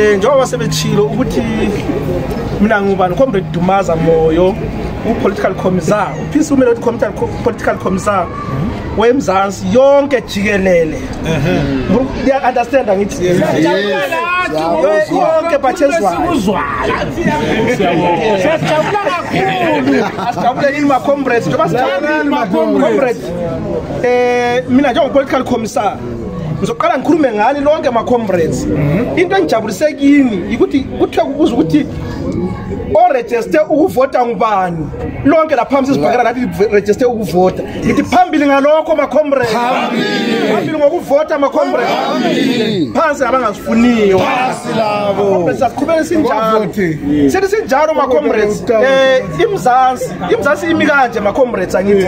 Eh, njengoba sebetshilo ukuthi mina ngubani khombe dumaza moyo upolitical commissar uphisa umele ukuthi comita- co- political commissar wemzansi yonke jikelele liya-understand angithi yonke bathezwayo asijabule yini macomrades njengoba sijabulile macomrades um mina njengopolitical commissar ngizoqala ngikhulume ngani lonke ama-comrades mhm. into engijabulise kini yikuthi kuthiwa kubuza ukuthi orejiste ukuvota ngubani lonke laphambi sizibhakela nathi rejiste ukuvota ngithi phambili ngalokho macomrade phambili ngokuvota macomrade phansi abangazifuniyo saqhubeka sinjalo sithi sinjalo macomrades imzansi imzansi imi kanje ma-comrades angithi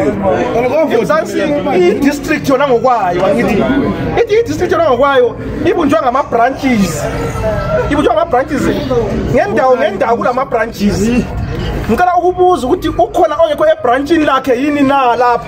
imzansi i-district yona ngokwayo angithi ithi i-district yona ngokwayo ibunjwe ngama-branches ibunjwe ngama-branches ngendawo ngendawo kula ma-branches ngicela ukubuza ukuthi ukhona ongekho ebranchini lakhe yini na lapha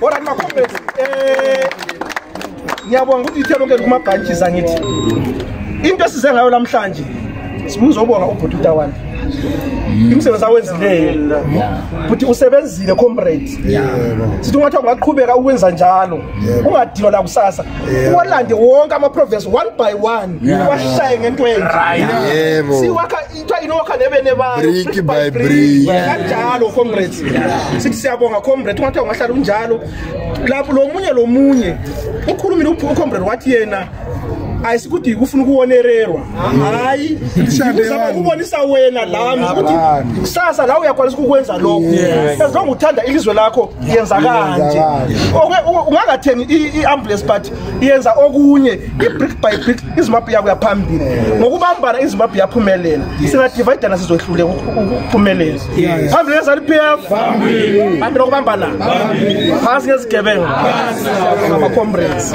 orani makomrades eh, ngiyabonga ukuthi ithe lonke kumabhantshisi angithi into esize ngayo namhlanje sizobonga ubhuti utawani imisebenzi awenzileyo futhi usebenzile comrade sithi ungathi ungaqhubeka ukwenza njalo ungadinwa lakusasa uwalande wonke ama-province one by one washaye ngento enje siwakha kuthiwa inokha nebene bayobrick by brick kanjalo comrades sithi siyabonga comrade ungathiwa ungahlala unjalo lapho lo munye lo munye ukhulumile ucomrade wathi yena ayisikuthi kufuna ukuwonererwa hayi uzama ukubonisa wena lami ukuthi kusasa la uyakwanisa ukukwenza lokho as long uthanda ilizwe lakho yenza kanje ungangathengi i-ambulance but yenza okunye i-brick by brick izimbabwe yakuya phambili ngokubambana izimbabwe iyaphumelela singadivayidana sizohluleka ukuphumelela phambili ngezali p f phambili okubambana phasi ngezigebengo amacombrades